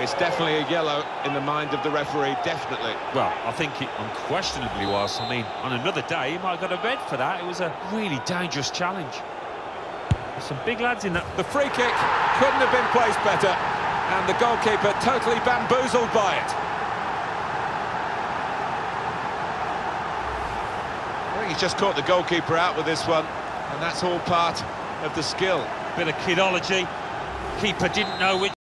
It's definitely a yellow in the mind of the referee, definitely. Well, I think it unquestionably was. I mean, on another day, he might have got a red for that. It was a really dangerous challenge. There's some big lads in that. The free kick couldn't have been placed better, and the goalkeeper totally bamboozled by it. I think he's just caught the goalkeeper out with this one, and that's all part of the skill. Bit of kidology. Keeper didn't know which...